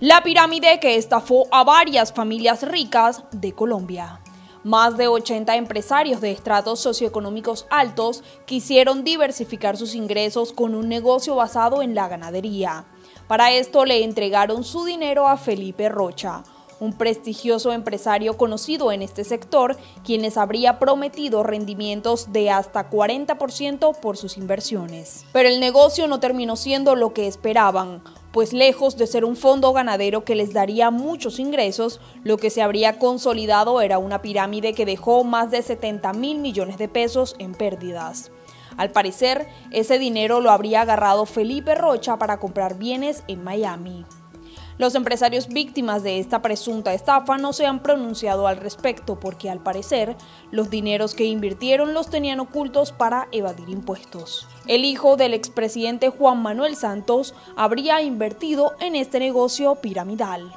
La pirámide que estafó a varias familias ricas de Colombia. Más de 80 empresarios de estratos socioeconómicos altos quisieron diversificar sus ingresos con un negocio basado en la ganadería. Para esto le entregaron su dinero a Felipe Rocha, un prestigioso empresario conocido en este sector, quien les habría prometido rendimientos de hasta 40% por sus inversiones. Pero el negocio no terminó siendo lo que esperaban, pues lejos de ser un fondo ganadero que les daría muchos ingresos, lo que se habría consolidado era una pirámide que dejó más de 70 mil millones de pesos en pérdidas. Al parecer, ese dinero lo habría agarrado Felipe Rocha para comprar bienes en Miami. Los empresarios víctimas de esta presunta estafa no se han pronunciado al respecto porque al parecer los dineros que invirtieron los tenían ocultos para evadir impuestos. El hijo del expresidente Juan Manuel Santos habría invertido en este negocio piramidal.